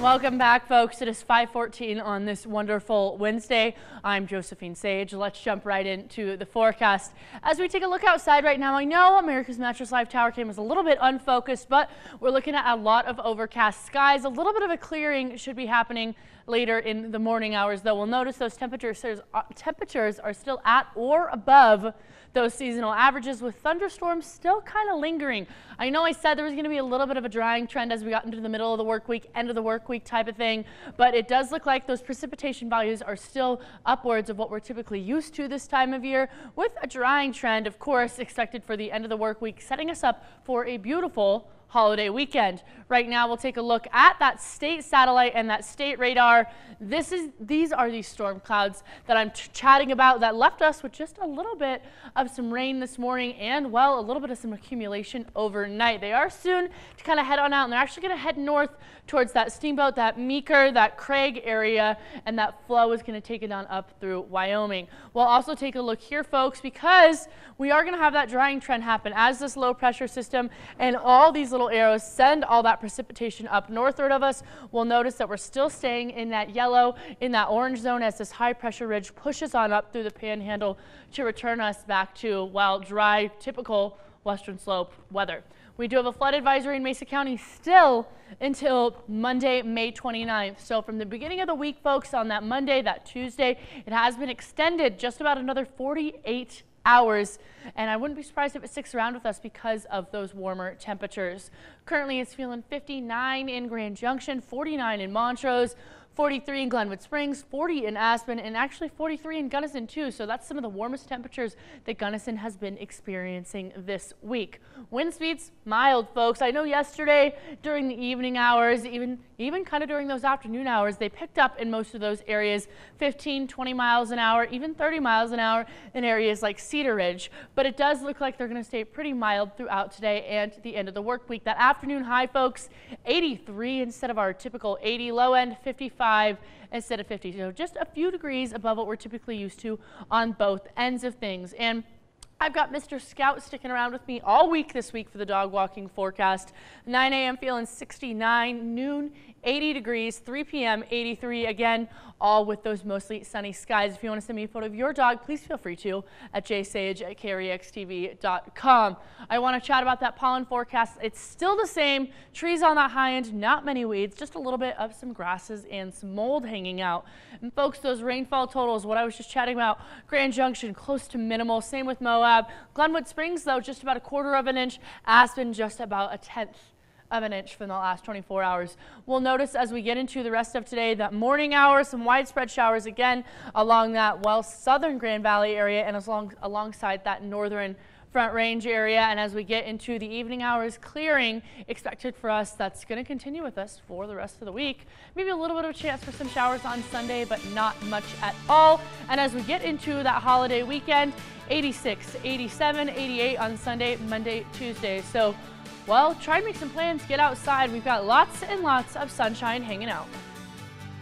Welcome back, folks. It is 514 on this wonderful Wednesday. I'm Josephine Sage. Let's jump right into the forecast. As we take a look outside right now, I know America's Mattress Live Tower cam is a little bit unfocused, but we're looking at a lot of overcast skies. A little bit of a clearing should be happening later in the morning hours, though. We'll notice those temperatures, uh, temperatures are still at or above those seasonal averages with thunderstorms still kind of lingering. I know I said there was going to be a little bit of a drying trend as we got into the middle of the work week, end of the work week type of thing, but it does look like those precipitation values are still upwards of what we're typically used to this time of year with a drying trend, of course, expected for the end of the work week, setting us up for a beautiful holiday weekend. Right now, we'll take a look at that state satellite and that state radar. This is These are these storm clouds that I'm chatting about that left us with just a little bit of some rain this morning and, well, a little bit of some accumulation overnight. They are soon to kind of head on out, and they're actually going to head north towards that steamboat, that Meeker, that Craig area, and that flow is going to take it on up through Wyoming. We'll also take a look here, folks, because we are going to have that drying trend happen as this low pressure system and all these little arrows send all that precipitation up northward of us. We'll notice that we're still staying in that yellow, in that orange zone as this high pressure ridge pushes on up through the panhandle to return us back to, well, dry, typical western slope weather. We do have a flood advisory in Mesa County still until Monday, May 29th. So from the beginning of the week, folks, on that Monday, that Tuesday, it has been extended just about another 48 hours. And I wouldn't be surprised if it sticks around with us because of those warmer temperatures. Currently, it's feeling 59 in Grand Junction, 49 in Montrose, 43 in Glenwood Springs, 40 in Aspen, and actually 43 in Gunnison too. So that's some of the warmest temperatures that Gunnison has been experiencing this week. Wind speeds mild, folks. I know yesterday during the evening hours, even even kind of during those afternoon hours, they picked up in most of those areas 15, 20 miles an hour, even 30 miles an hour in areas like Cedaredge. But it does look like they're going to stay pretty mild throughout today and the end of the work week. That afternoon high, folks, 83 instead of our typical 80, low end 55 instead of 50. So just a few degrees above what we're typically used to on both ends of things. And I've got Mr. Scout sticking around with me all week this week for the dog walking forecast. 9 a.m. feeling 69, noon 80 degrees, 3 p.m. 83 again all with those mostly sunny skies. If you want to send me a photo of your dog, please feel free to at jsage at krextv.com. I want to chat about that pollen forecast. It's still the same. Trees on that high end, not many weeds, just a little bit of some grasses and some mold hanging out. And folks, those rainfall totals, what I was just chatting about, Grand Junction close to minimal. Same with Moab. Glenwood Springs, though, just about a quarter of an inch. Aspen, just about a tenth of an inch from the last 24 hours. We'll notice as we get into the rest of today that morning hours, some widespread showers again along that well southern Grand Valley area and as long, alongside that northern Front Range area. And as we get into the evening hours, clearing expected for us. That's going to continue with us for the rest of the week. Maybe a little bit of a chance for some showers on Sunday, but not much at all. And as we get into that holiday weekend, 86, 87, 88 on Sunday, Monday, Tuesday. So well, try and make some plans, get outside. We've got lots and lots of sunshine hanging out.